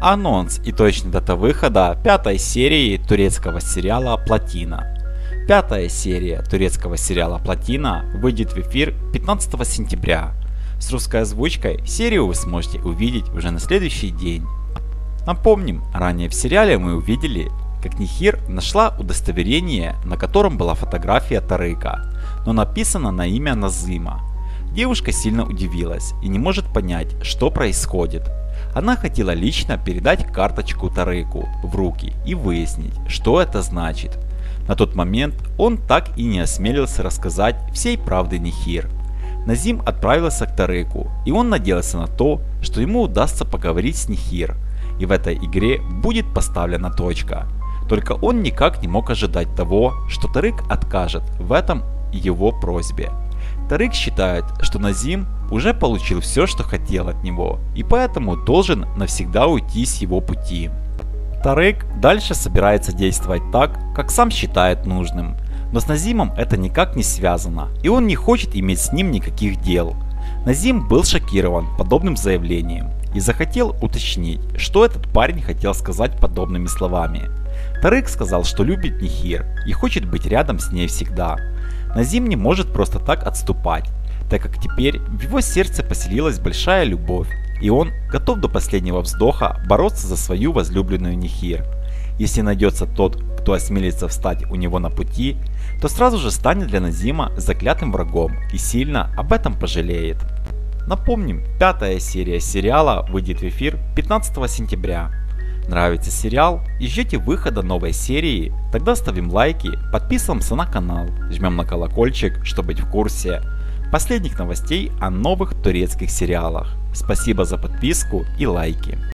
Анонс и точная дата выхода пятой серии турецкого сериала «Плотина». Пятая серия турецкого сериала «Плотина» выйдет в эфир 15 сентября. С русской озвучкой серию вы сможете увидеть уже на следующий день. Напомним, ранее в сериале мы увидели, как Нихир нашла удостоверение, на котором была фотография Тарыка, но написано на имя Назыма. Девушка сильно удивилась и не может понять, что происходит. Она хотела лично передать карточку Тарыку в руки и выяснить, что это значит. На тот момент он так и не осмелился рассказать всей правды Нихир. Назим отправился к Тарыку, и он надеялся на то, что ему удастся поговорить с Нихир, и в этой игре будет поставлена точка. Только он никак не мог ожидать того, что Тарык откажет в этом его просьбе. Тарык считает, что Назим уже получил все, что хотел от него, и поэтому должен навсегда уйти с его пути. Тарык дальше собирается действовать так, как сам считает нужным, но с Назимом это никак не связано, и он не хочет иметь с ним никаких дел. Назим был шокирован подобным заявлением и захотел уточнить, что этот парень хотел сказать подобными словами. Тарык сказал, что любит Нихир и хочет быть рядом с ней всегда, Назим не может просто так отступать, так как теперь в его сердце поселилась большая любовь, и он готов до последнего вздоха бороться за свою возлюбленную Нихир. Если найдется тот, кто осмелится встать у него на пути, то сразу же станет для Назима заклятым врагом и сильно об этом пожалеет. Напомним, пятая серия сериала выйдет в эфир 15 сентября. Нравится сериал и ждете выхода новой серии? Тогда ставим лайки, подписываемся на канал, жмем на колокольчик, чтобы быть в курсе последних новостей о новых турецких сериалах. Спасибо за подписку и лайки.